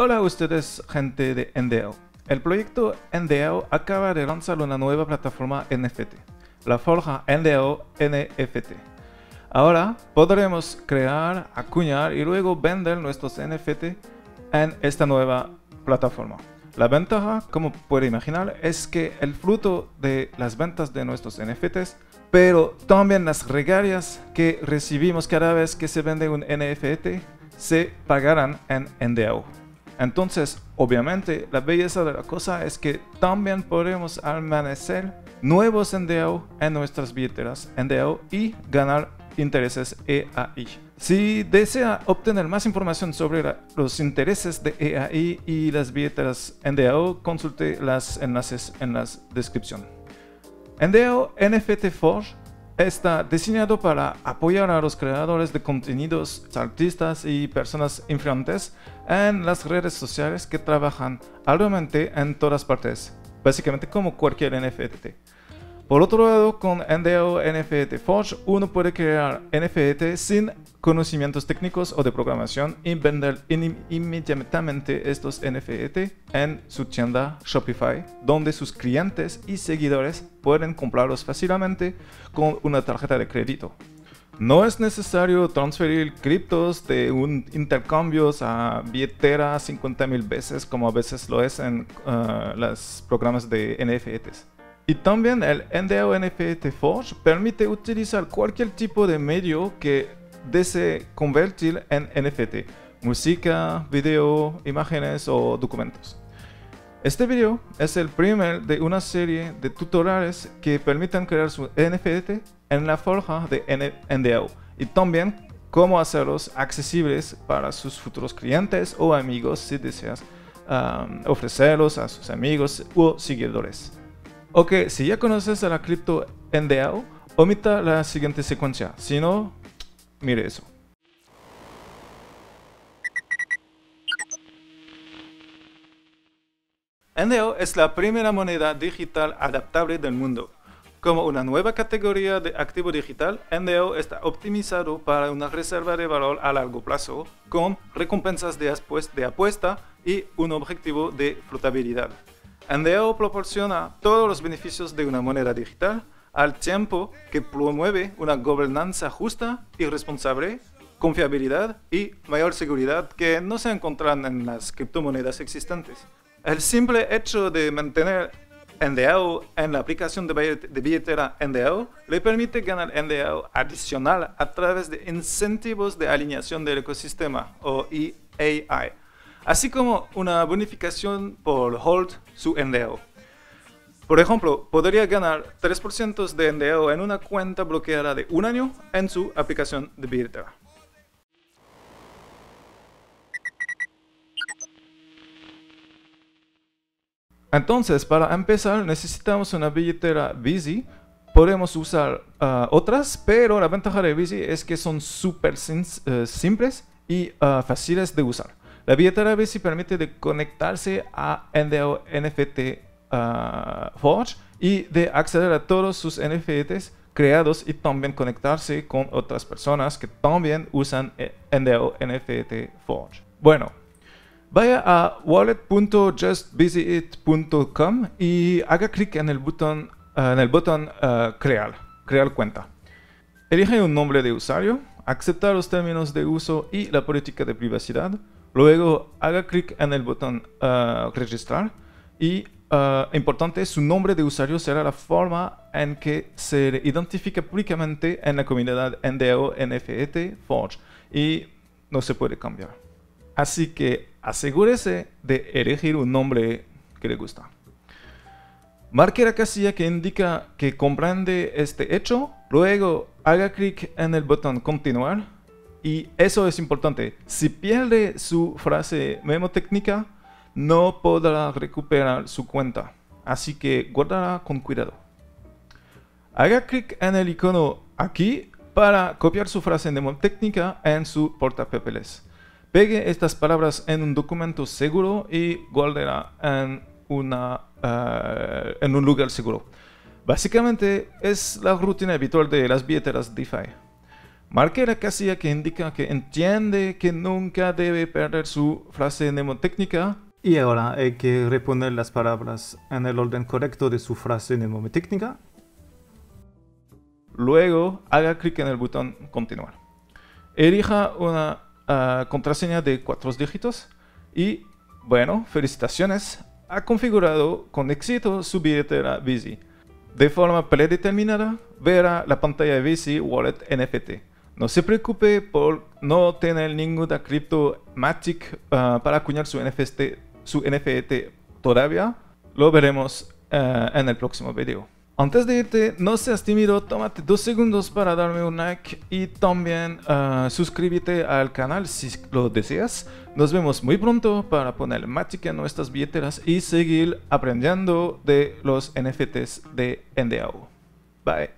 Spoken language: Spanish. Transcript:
Hola a ustedes, gente de NDAO. El proyecto NDAO acaba de lanzar una nueva plataforma NFT, la Forja NDAO NFT. Ahora podremos crear, acuñar y luego vender nuestros NFT en esta nueva plataforma. La ventaja, como puede imaginar, es que el fruto de las ventas de nuestros NFTs, pero también las regalias que recibimos cada vez que se vende un NFT, se pagarán en NDAO. Entonces, obviamente, la belleza de la cosa es que también podemos amanecer nuevos NDAO en nuestras billeteras NDAO y ganar intereses EAI. Si desea obtener más información sobre los intereses de EAI y las billeteras NDAO, consulte los enlaces en la descripción. NDAO NFT Forge está diseñado para apoyar a los creadores de contenidos, artistas y personas influentes en las redes sociales que trabajan arduamente en todas partes, básicamente como cualquier NFT. Por otro lado, con NDAO NFT Forge, uno puede crear NFT sin conocimientos técnicos o de programación y vender inmediatamente estos NFT en su tienda Shopify, donde sus clientes y seguidores pueden comprarlos fácilmente con una tarjeta de crédito. No es necesario transferir criptos de un intercambios a billetera 50.000 veces como a veces lo es en uh, los programas de NFTs. Y también el NDAO NFT Forge permite utilizar cualquier tipo de medio que desee convertir en NFT, música, video, imágenes o documentos. Este video es el primer de una serie de tutoriales que permiten crear su NFT en la forja de NDAO y también cómo hacerlos accesibles para sus futuros clientes o amigos si deseas um, ofrecerlos a sus amigos o seguidores. Ok, si ya conoces la cripto NDAO, omita la siguiente secuencia, si no, mire eso. NDAO es la primera moneda digital adaptable del mundo. Como una nueva categoría de activo digital, NDAO está optimizado para una reserva de valor a largo plazo, con recompensas de, apuesta y un objetivo de flotabilidad. NDAO proporciona todos los beneficios de una moneda digital al tiempo que promueve una gobernanza justa y responsable, confiabilidad y mayor seguridad que no se encuentran en las criptomonedas existentes. El simple hecho de mantener NDAO en la aplicación de billetera NDAO le permite ganar NDAO adicional a través de incentivos de alineación del ecosistema o EAI, así como una bonificación por hold su NDAO. Por ejemplo, podría ganar 3% de NDAO en una cuenta bloqueada de un año en su aplicación de billetera. Entonces, para empezar, necesitamos una billetera Visi. Podemos usar ah, otras, pero la ventaja de Visi es que son súper eh, simples y ah, fáciles de usar. La billetera Visi permite de conectarse a NDO NFT ah, Forge y de acceder a todos sus NFTs creados y también conectarse con otras personas que también usan NDO NFT Forge. Bueno, Vaya a wallet.justvisit.com y haga clic en el botón, eh, en el botón eh, crear, crear cuenta. Elige un nombre de usuario, aceptar los términos de uso y la política de privacidad. Luego haga clic en el botón registrar y importante, su nombre de usuario será la forma en que se identifica públicamente en la comunidad NDO NFT Forge y no se puede cambiar. Así que asegúrese de elegir un nombre que le gusta. Marque la casilla que indica que comprende este hecho, luego haga clic en el botón continuar y eso es importante. Si pierde su frase memotécnica, no podrá recuperar su cuenta, así que guárdala con cuidado. Haga clic en el icono aquí para copiar su frase mnemotécnica en su portapapeles. Pegue estas palabras en un documento seguro y guárdela en, una, eh, en un lugar seguro. Básicamente es la rutina habitual de las billeteras DeFi. Marque la casilla que indica que entiende que nunca debe perder su frase mnemotécnica. Y ahora hay que reponer las palabras en el orden correcto de su frase mnemotécnica. Luego haga clic en el botón continuar. Elija una ah, contraseña de cuatro dígitos y, bueno, felicitaciones, ha configurado con éxito su billetera Visi. De forma predeterminada, verá la pantalla Visi Wallet NFT. No se preocupe por no tener ninguna cripto Matic ah, para acuñar su NFT, su NFT todavía. Lo veremos ah, en el próximo video. Antes de irte, no seas tímido, tómate dos segundos para darme un like y también uh, suscríbete al canal si lo deseas. Nos vemos muy pronto para poner Matic en nuestras billeteras y seguir aprendiendo de los NFTs de NDAO. Bye.